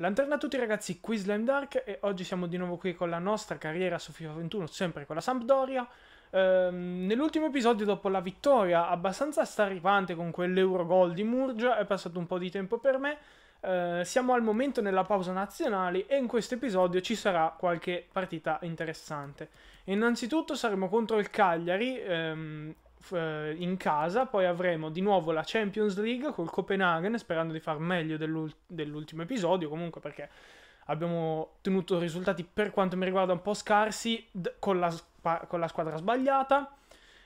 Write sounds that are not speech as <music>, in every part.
Lanterna a tutti ragazzi, qui Slime Dark e oggi siamo di nuovo qui con la nostra carriera su FIFA 21, sempre con la Sampdoria. Ehm, nell'ultimo episodio, dopo la vittoria abbastanza starripante con quell'Eurogol di Murgia, è passato un po' di tempo per me. Eh, siamo al momento nella pausa nazionali e in questo episodio ci sarà qualche partita interessante. Innanzitutto saremo contro il Cagliari, ehm, eh, in casa, poi avremo di nuovo la Champions League col Copenaghen, sperando di far meglio dell'ult- dell'ultimo episodio, comunque perché abbiamo tenuto risultati per quanto mi riguarda un po' scarsi d- con, la spa- con la squadra sbagliata.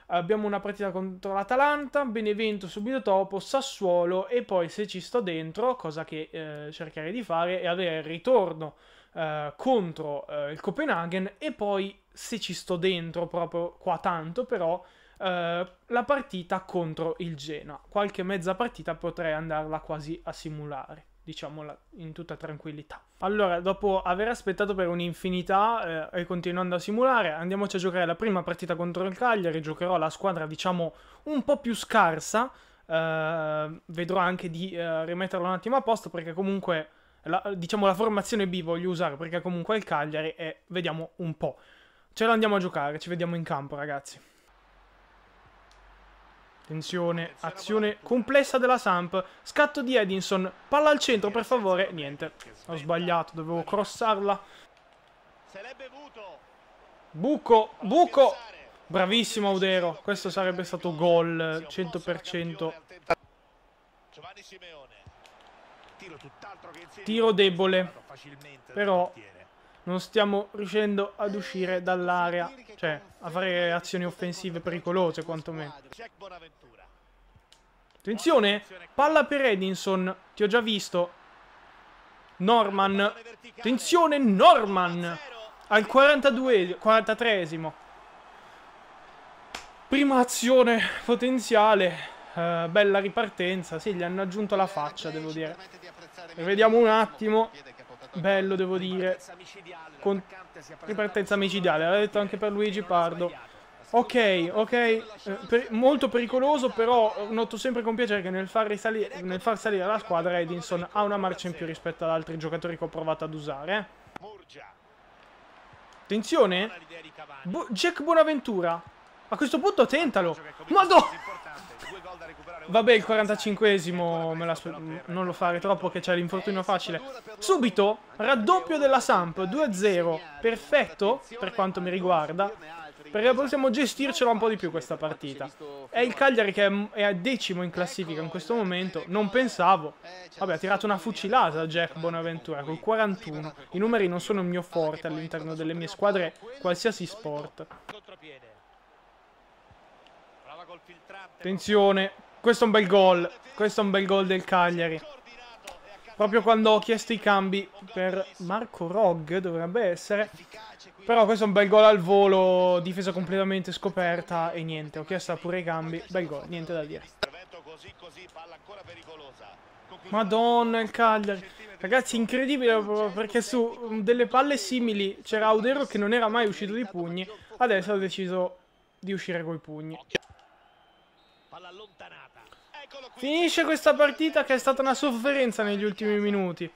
Abbiamo una partita contro l'Atalanta, Benevento subito dopo, Sassuolo e poi se ci sto dentro, cosa che eh, cercherei di fare, è avere il ritorno eh, contro eh, il Copenaghen e poi se ci sto dentro proprio qua tanto però eh, la partita contro il Genoa. Qualche mezza partita potrei andarla quasi a simulare, diciamola in tutta tranquillità. Allora, dopo aver aspettato per un'infinità eh, e continuando a simulare, andiamoci a giocare la prima partita contro il Cagliari. Giocherò la squadra, diciamo, un po' più scarsa. Uh, vedrò anche di uh, rimetterlo un attimo a posto perché comunque la, diciamo la formazione B voglio usare perché comunque è il Cagliari e vediamo un po'. Ce la andiamo a giocare, ci vediamo in campo ragazzi. Attenzione, azione complessa della Samp. Scatto di Edinson. Palla al centro, per favore. Niente, ho sbagliato, dovevo crossarla. Buco, buco. Bravissimo Audero. Questo sarebbe stato gol 100%. Tiro debole. Però non stiamo riuscendo ad uscire dall'area, cioè a fare azioni offensive pericolose quantomeno. Attenzione, palla per Edinson, ti ho già visto. Norman, attenzione Norman, al 42, 43esimo. Prima azione potenziale, uh, bella ripartenza, sì, gli hanno aggiunto la faccia, devo dire. Rivediamo un attimo. Bello, devo dire. Con ripartenza micidiale. L'ha detto anche per Luigi Pardo. Ok, ok. Eh, per, molto pericoloso, però noto sempre con piacere che nel far, risalire, nel far salire la squadra Edinson ha una marcia in più rispetto ad altri giocatori che ho provato ad usare. Attenzione. Bu Jack Buonaventura. A questo punto tentalo. Madonna. Vabbè, il 45esimo me non lo fare troppo che c'è l'infortunio facile. Subito, raddoppio della Samp, 2-0. Perfetto, per quanto mi riguarda. Perché possiamo gestircela un po' di più questa partita. È il Cagliari che è a decimo in classifica in questo momento. Non pensavo. Vabbè, ha tirato una fucilata Jack Bonaventura col 41. I numeri non sono il mio forte all'interno delle mie squadre, qualsiasi sport. Attenzione, questo è un bel gol. Questo è un bel gol del Cagliari. Proprio quando ho chiesto i cambi per Marco Rog, dovrebbe essere. Però questo è un bel gol al volo, difesa completamente scoperta e niente. Ho chiesto pure i cambi. Bel gol, niente da dire. Madonna, il Cagliari. Ragazzi, incredibile perché su delle palle simili c'era Audero che non era mai uscito di pugni. Adesso ha deciso di uscire coi pugni. Finisce questa partita che è stata una sofferenza negli ultimi minuti.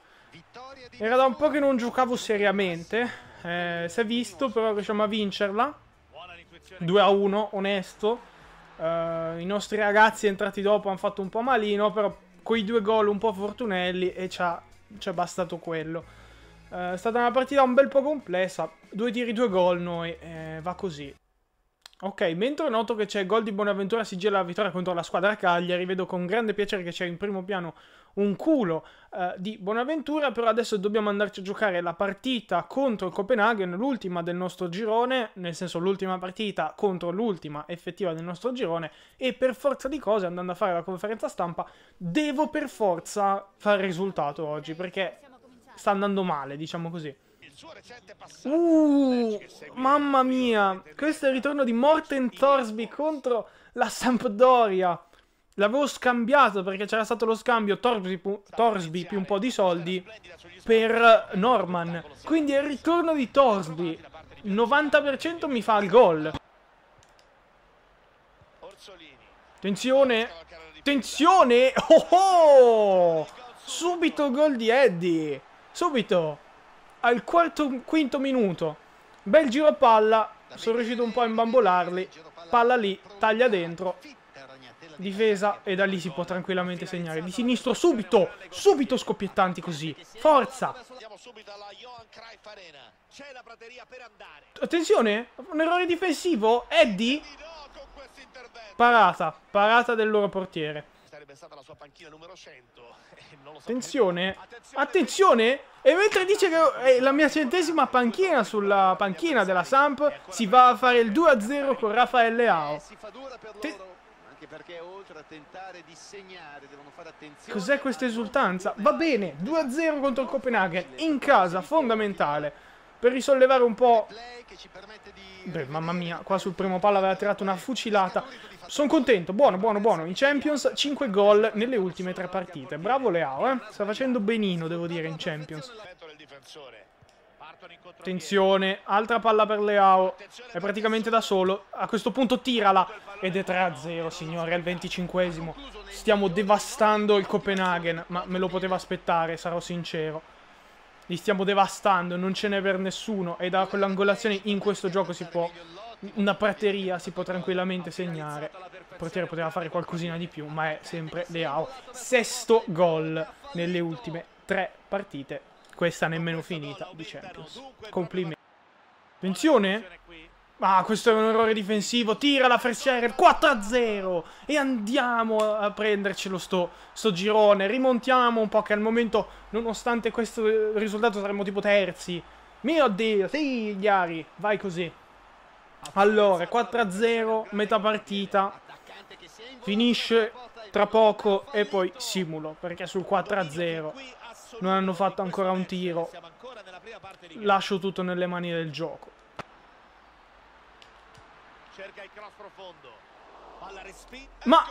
Era da un po' che non giocavo seriamente. Eh, si è visto, però riusciamo a vincerla. 2 a 1, onesto. Eh, I nostri ragazzi entrati dopo hanno fatto un po' malino, però con i due gol un po' fortunelli e ci è bastato quello. Eh, è stata una partita un bel po' complessa. Due tiri, due gol noi. Eh, va così. Ok, mentre noto che c'è gol di Bonaventura si gira la vittoria contro la squadra Cagliari, vedo con grande piacere che c'è in primo piano un culo uh, di Bonaventura, però adesso dobbiamo andarci a giocare la partita contro il Copenaghen, l'ultima del nostro girone, nel senso l'ultima partita contro l'ultima effettiva del nostro girone, e per forza di cose, andando a fare la conferenza stampa, devo per forza fare il risultato oggi, perché sta andando male, diciamo così. Uh, mamma mia, questo è il ritorno di Morten Thorsby contro la Sampdoria. L'avevo scambiato perché c'era stato lo scambio Torsby, Torsby più un po' di soldi per Norman. Quindi è il ritorno di Torsby. Il 90% mi fa il gol. Attenzione. Attenzione. Oh oh! Subito gol di Eddie. Subito, al quarto, quinto minuto, bel giro a palla, sono riuscito un po' a imbambolarli, palla lì, taglia dentro, difesa e da lì si può tranquillamente segnare. Di sinistro subito, subito scoppiettanti così, forza! Attenzione, un errore difensivo, Eddie, parata, parata del loro portiere. <laughs> Attenzione, attenzione, e mentre dice che è la mia centesima panchina sulla panchina della Samp, si va a fare il 2-0 con Raffaele Leao. Te Cos'è questa esultanza? Va bene, 2-0 contro il Copenaghen, in casa, fondamentale. Per risollevare un po'... Beh, mamma mia, qua sul primo palo aveva tirato una fucilata. Sono contento, buono, buono, buono. In Champions 5 gol nelle ultime tre partite. Bravo Leao, eh. Sta facendo benino, devo dire, in Champions. Attenzione, altra palla per Leao. È praticamente da solo. A questo punto tirala. Ed è 3-0, signori, al 25esimo. Stiamo devastando il Copenaghen. Ma me lo poteva aspettare, sarò sincero. Li stiamo devastando, non ce n'è per nessuno. E da quell'angolazione in questo gioco si può una prateria si può tranquillamente segnare. Il portiere poteva fare qualcosina di più, ma è sempre Leao. Sesto gol nelle ultime tre partite. Questa nemmeno finita di Champions. Complimenti. Attenzione! Ah, questo è un errore difensivo. Tira la Frescher 4-0. E andiamo a prendercelo sto, sto girone. Rimontiamo un po' che al momento, nonostante questo risultato, saremmo tipo terzi. Mio Dio, sì, Ghiari. Vai così. Allora, 4-0, metà partita. Finisce tra poco e poi simulo, perché sul 4-0 non hanno fatto ancora un tiro. Lascio tutto nelle mani del gioco. Ma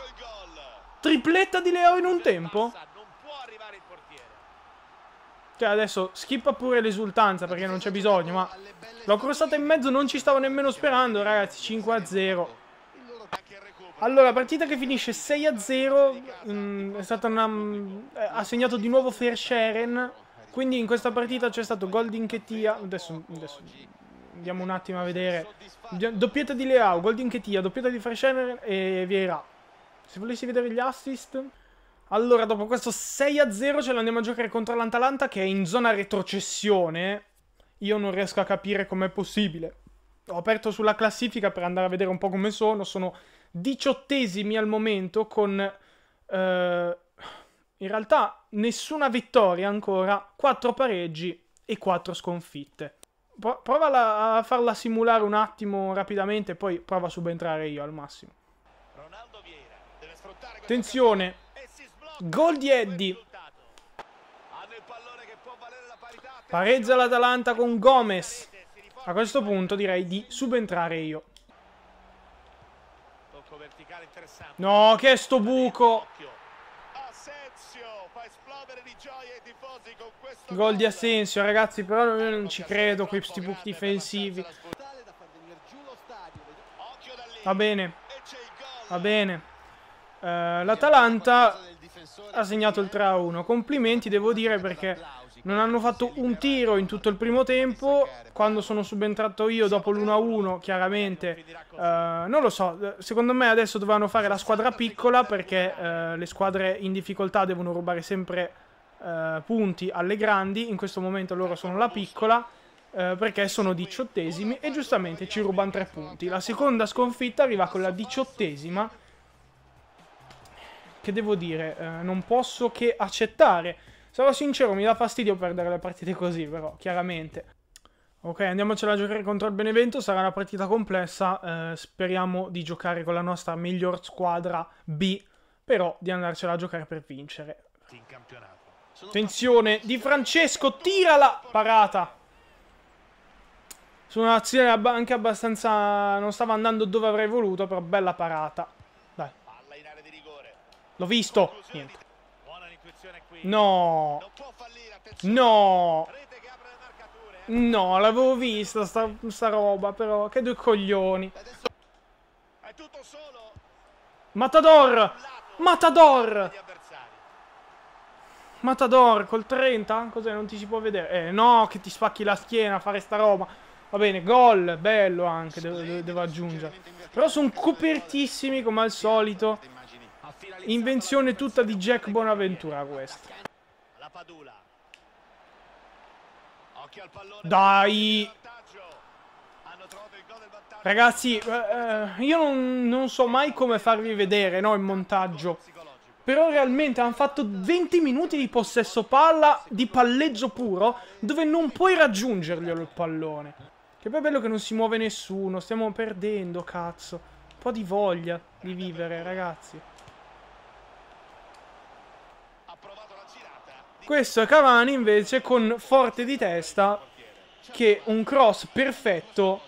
tripletta di Leo in un tempo? Cioè adesso skippa pure l'esultanza perché non c'è bisogno, ma l'ho crostata in mezzo, non ci stavo nemmeno sperando, ragazzi, 5 a 0. Allora, partita che finisce 6 a 0, mh, mm, è stata una, mh, ha segnato di nuovo Fersheren, quindi in questa partita c'è stato gol di Inchetia, adesso, adesso andiamo un attimo a vedere, doppietta di Leao, gol di Inchetia, doppietta di Fersheren e Vieira. Se volessi vedere gli assist... Allora, dopo questo 6-0 ce l'andiamo a giocare contro l'Atalanta che è in zona retrocessione. Io non riesco a capire com'è possibile. Ho aperto sulla classifica per andare a vedere un po' come sono. Sono diciottesimi al momento con... Eh, in realtà nessuna vittoria ancora, 4 pareggi e 4 sconfitte. Prova a farla simulare un attimo rapidamente, poi prova a subentrare io al massimo. Attenzione, Gol di Eddie. Pareggia l'Atalanta con Gomez. A questo punto direi di subentrare io. No, che è sto buco. Gol di Assensio, ragazzi, però io non ci credo questi buchi difensivi. Va bene. Va bene. Uh, L'Atalanta ha segnato il 3-1. Complimenti, devo dire, perché non hanno fatto un tiro in tutto il primo tempo. Quando sono subentrato io dopo l'1-1, chiaramente, uh, non lo so. Secondo me adesso dovevano fare la squadra piccola perché uh, le squadre in difficoltà devono rubare sempre uh, punti alle grandi. In questo momento loro sono la piccola. perché sono diciottesimi e giustamente ci rubano tre punti. La seconda sconfitta arriva con la diciottesima che devo dire, non posso che accettare. Sarò sincero, mi dà fastidio perdere le partite così, però, chiaramente. Ok, andiamocela a giocare contro il Benevento, sarà una partita complessa, eh, speriamo di giocare con la nostra miglior squadra B, però di andarcela a giocare per vincere. Attenzione, Di Francesco, tirala! Parata! Su un'azione anche abbastanza... non stava andando dove avrei voluto, però bella parata. L'ho visto. Niente. No. No. No, l'avevo vista sta, sta, roba, però. Che due coglioni. Matador. Matador. Matador col 30? Cos'è? Non ti si può vedere? Eh no, che ti spacchi la schiena a fare sta roba. Va bene, gol, bello anche, devo, devo aggiungere. Però sono copertissimi come al solito. Invenzione tutta di Jack Bonaventura questa. Dai! Ragazzi, eh, eh, io non, non, so mai come farvi vedere, no, il montaggio. Però realmente hanno fatto 20 minuti di possesso palla, di palleggio puro, dove non puoi raggiungerglielo il pallone. Che poi è bello che non si muove nessuno, stiamo perdendo, cazzo. Un po' di voglia di vivere, ragazzi. Questo è Cavani invece con forte di testa che un cross perfetto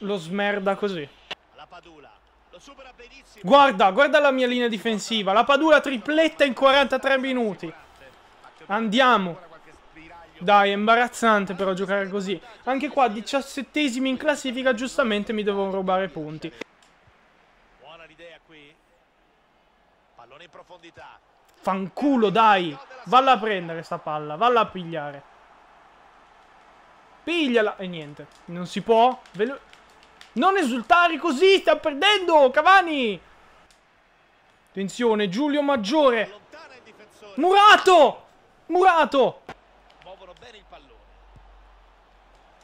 lo smerda così. Guarda, guarda la mia linea difensiva. La Padula tripletta in 43 minuti. Andiamo. Dai, è imbarazzante però giocare così. Anche qua, diciassettesimi in classifica, giustamente mi devono rubare punti. Buona l'idea qui. Pallone in profondità. Fanculo, dai. Valla a prendere sta palla, valla a pigliare. Pigliala. E niente, non si può. Velo non esultare così, sta perdendo, Cavani. Attenzione, Giulio Maggiore. Murato! Murato! Muovono bene il pallone.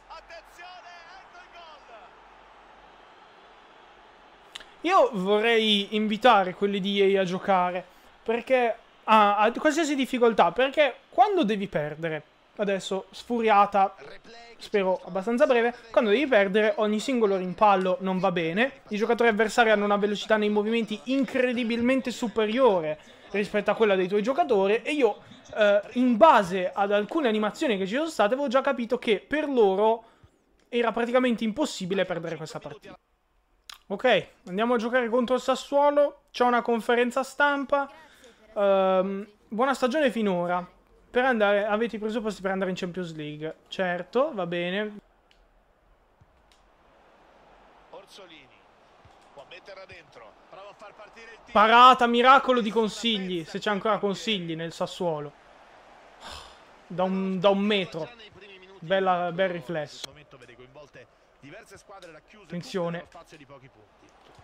Attenzione, il gol. Io vorrei invitare quelli di EA a giocare, perché ah, a qualsiasi difficoltà, perché quando devi perdere adesso sfuriata, spero abbastanza breve, quando devi perdere ogni singolo rimpallo non va bene, i giocatori avversari hanno una velocità nei movimenti incredibilmente superiore rispetto a quella dei tuoi giocatori e io eh, in base ad alcune animazioni che ci sono state avevo già capito che per loro era praticamente impossibile perdere questa partita. Ok, andiamo a giocare contro il Sassuolo, c'è una conferenza stampa, um, buona stagione finora, per andare, avete i presupposti per andare in Champions League. Certo, va bene. Orsolini. Può metterla dentro. Prova a far partire il Parata, miracolo di consigli. Se c'è ancora consigli nel Sassuolo. Da un, da un metro. Bella, bel riflesso. Attenzione.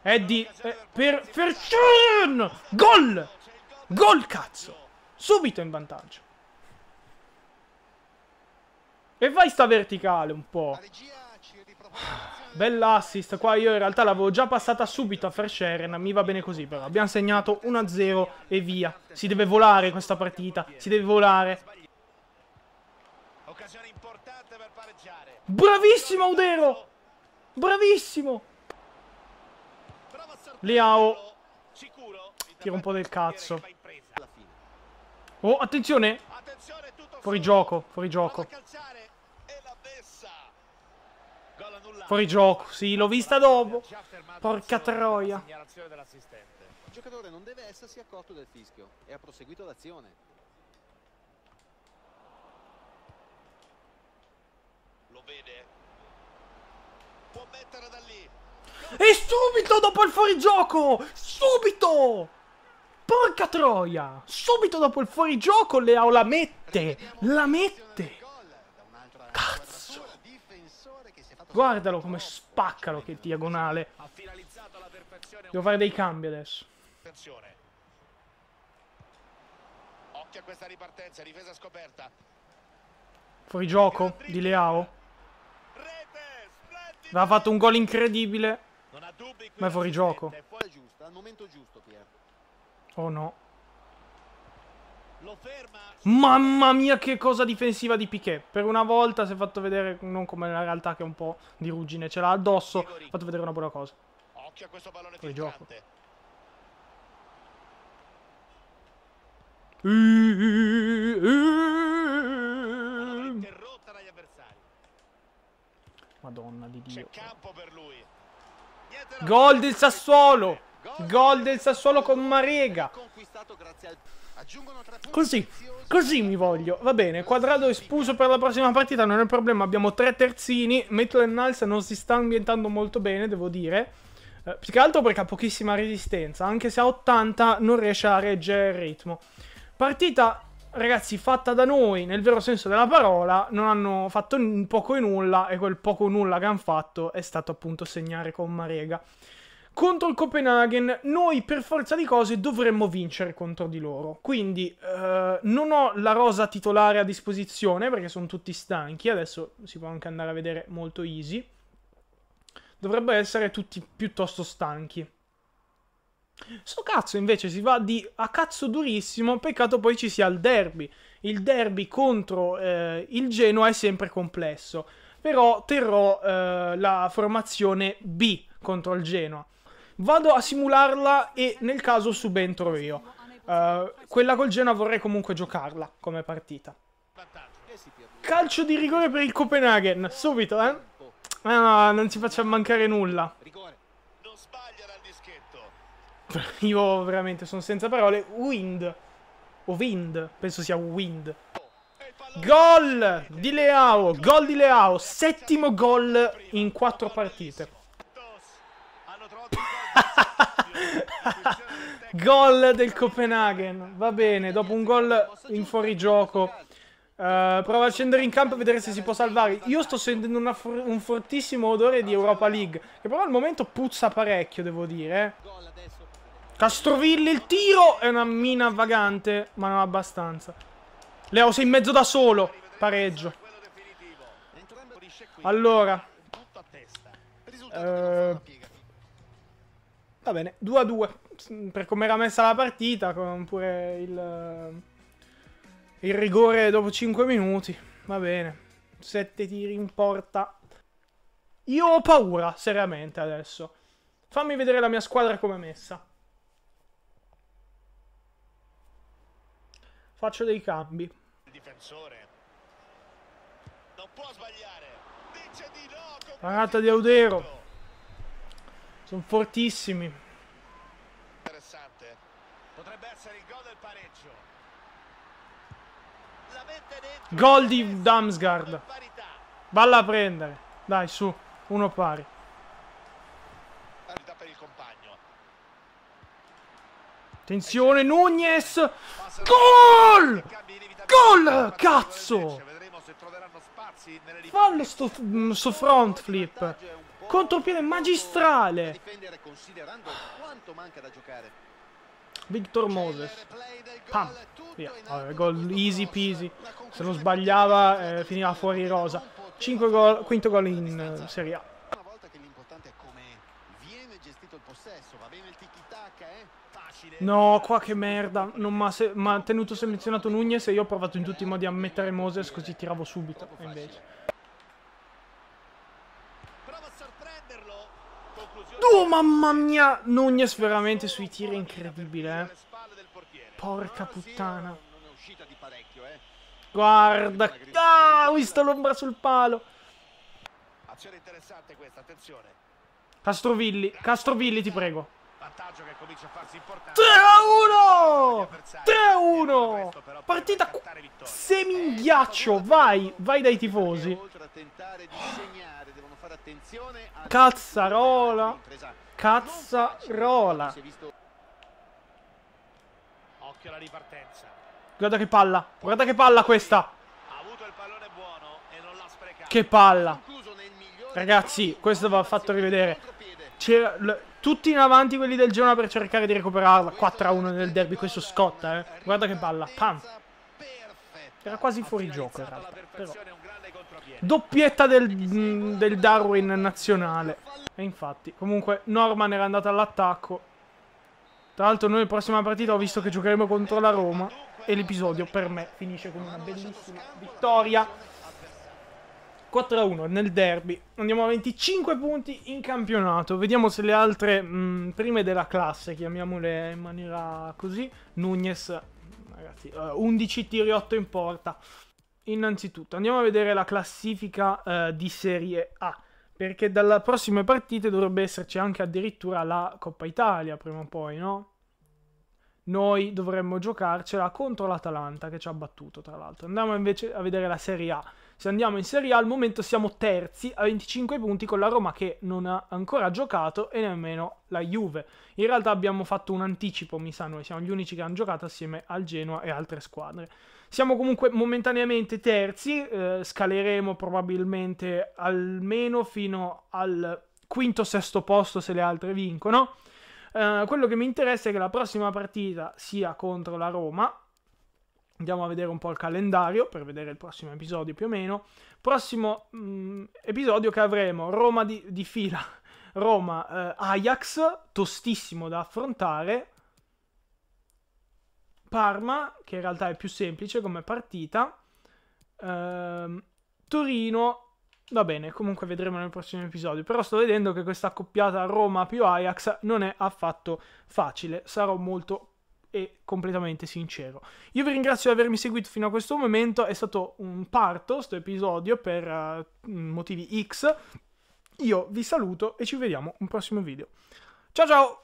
Eddie. Eh, per... Per... Gol! Gol, cazzo! Subito in vantaggio. E vai sta verticale un po'. <sighs> Bell'assist. Qua io in realtà l'avevo già passata subito a Verscheren. Mi va bene così però. Abbiamo segnato 1-0 e via. Si deve volare questa partita. Si deve volare. Bravissimo Udero! Bravissimo! Leao. Tira un po' del cazzo. Oh, attenzione! Fuori gioco, fuori gioco. Fuori gioco, sì, l'ho vista dopo. Porca troia. Il giocatore non deve essersi accorto del fischio e ha proseguito l'azione. Lo vede. Può mettere da lì. E subito dopo il fuorigioco! Subito! Porca troia! Subito dopo il fuorigioco Leao la mette! La mette! Guardalo come spaccalo che diagonale. Devo fare dei cambi adesso. Occhio a questa ripartenza, difesa scoperta. Fuori gioco di Leao. Aveva fatto un gol incredibile. Ma è fuori gioco. Oh no. Mamma mia che cosa difensiva di Piquet. Per una volta si è fatto vedere, non come nella realtà che è un po' di ruggine ce l'ha addosso, ha fatto vedere una buona cosa. Occhio a questo pallone Fuori gioco. Madonna di Dio. Gol del Sassuolo. Gol del Sassuolo con Marega. Così, così mi voglio. Va bene, quadrato espuso per la prossima partita, non è un problema. Abbiamo tre terzini. Metal Niles non si sta ambientando molto bene, devo dire. Eh, più che altro perché ha pochissima resistenza. Anche se ha 80 non riesce a reggere il ritmo. Partita, ragazzi, fatta da noi nel vero senso della parola. Non hanno fatto poco e nulla. E quel poco nulla che hanno fatto è stato appunto segnare con Marega. Contro il Copenaghen, noi per forza di cose dovremmo vincere contro di loro. Quindi eh, non ho la rosa titolare a disposizione perché sono tutti stanchi. Adesso si può anche andare a vedere molto easy. Dovrebbero essere tutti piuttosto stanchi. Sto cazzo invece si va di a cazzo durissimo, peccato poi ci sia il derby. Il derby contro eh, il Genoa è sempre complesso, però terrò eh, la formazione B contro il Genoa. Vado a simularla e nel caso subentro io. Uh, quella col Genoa vorrei comunque giocarla come partita. Calcio di rigore per il Copenaghen, subito, eh? No, non ci facciamo mancare nulla. <laughs> Io veramente sono senza parole. Wind. O Wind. Penso sia Wind. Gol di Leao. Gol di Leao. Settimo gol in quattro partite. <laughs> gol del Copenaghen. Va bene, dopo un gol in fuorigioco. Uh, prova a scendere in campo e vedere se si può salvare. Io sto sentendo un fortissimo odore di Europa League. Che però al momento puzza parecchio, devo dire. Eh. Castrovilli, il tiro è una mina vagante, ma non abbastanza. Leo, sei in mezzo da solo. Pareggio. Allora. Uh, va bene, 2 a 2. Per come era messa la partita, con pure il, il rigore dopo 5 minuti. Va bene. 7 tiri in porta. Io ho paura, seriamente, adesso. Fammi vedere la mia squadra come è messa. Faccio dei cambi. Il difensore. Non può sbagliare. Dice di no. Parata di Audero. Sono fortissimi. Interessante. Potrebbe essere il gol del pareggio. Gol di Damsgaard. Valla a prendere. Dai, su. Uno pari. Attenzione, Nunez! Gol! Gol! Cazzo! Fallo sto, sto front flip. Contropiede magistrale. Victor Moses. Pam. Via. Vabbè, gol easy peasy. Se non sbagliava eh, finiva fuori rosa. 5 gol, quinto gol in uh, Serie A. Una volta che l'importante è come viene gestito il possesso, va bene il tiki-taka, eh? No, qua che merda. Non mi ha tenuto selezionato Nunez e io ho provato in tutti i modi a mettere Moses così tiravo subito. Invece. Oh, mamma mia! Nunez veramente sui tiri incredibile, eh. Porca puttana. Guarda. Ah, ho visto l'ombra sul palo. Azione interessante questa, attenzione. Castrovilli, Castrovilli ti prego. Vantaggio che comincia a farsi importante. 3 a 1! 3 a 1! Partita seminghiaccio. Vai, vai dai tifosi. Cazzarola. Cazzarola. Occhio alla ripartenza. Guarda che palla. Guarda che palla questa. Che palla. Ragazzi, questo va fatto rivedere. C'era tutti in avanti quelli del Genoa per cercare di recuperarla. 4-1 nel derby, questo scotta, eh. Guarda che palla. Pam. Era quasi fuori gioco in realtà. Però. Doppietta del, mm, del Darwin nazionale. E infatti, comunque Norman era andato all'attacco. Tra l'altro noi la prossima partita ho visto che giocheremo contro la Roma. E l'episodio per me finisce con una bellissima vittoria. 4-1 nel derby. Andiamo a 25 punti in campionato. Vediamo se le altre mh, mm, prime della classe, chiamiamole in maniera così. Nunez, ragazzi, uh, 11 tiri 8 in porta. Innanzitutto andiamo a vedere la classifica uh, di Serie A. Perché dalle prossime partite dovrebbe esserci anche addirittura la Coppa Italia prima o poi, no? Noi dovremmo giocarcela contro l'Atalanta che ci ha battuto, tra l'altro. Andiamo invece a vedere la Serie A. Se andiamo in Serie A al momento siamo terzi a 25 punti con la Roma che non ha ancora giocato e nemmeno la Juve. In realtà abbiamo fatto un anticipo, mi sa, noi siamo gli unici che hanno giocato assieme al Genoa e altre squadre. Siamo comunque momentaneamente terzi, eh, scaleremo probabilmente almeno fino al quinto sesto posto se le altre vincono. Eh, quello che mi interessa è che la prossima partita sia contro la Roma. Andiamo a vedere un po' il calendario per vedere il prossimo episodio più o meno. Prossimo mh, mm, episodio che avremo Roma di, di fila, <laughs> Roma eh, Ajax, tostissimo da affrontare. Parma, che in realtà è più semplice come partita. Eh, Torino Va bene, comunque vedremo nel prossimo episodio. Però sto vedendo che questa accoppiata Roma più Ajax non è affatto facile. Sarò molto e completamente sincero. Io vi ringrazio di avermi seguito fino a questo momento. È stato un parto questo episodio per uh, motivi X. Io vi saluto e ci vediamo un prossimo video. Ciao ciao!